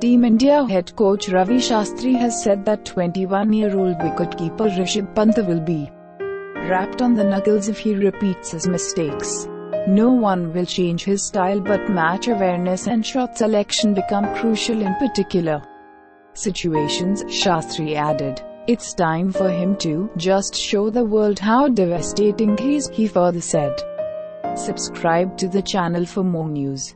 Team India head coach Ravi Shastri has said that 21-year-old wicketkeeper Rishabh Pant will be rapped on the knuckles if he repeats his mistakes. No one will change his style but match awareness and shot selection become crucial in particular situations, Shastri added. It's time for him to just show the world how devastating he is, he further said. Subscribe to the channel for more news.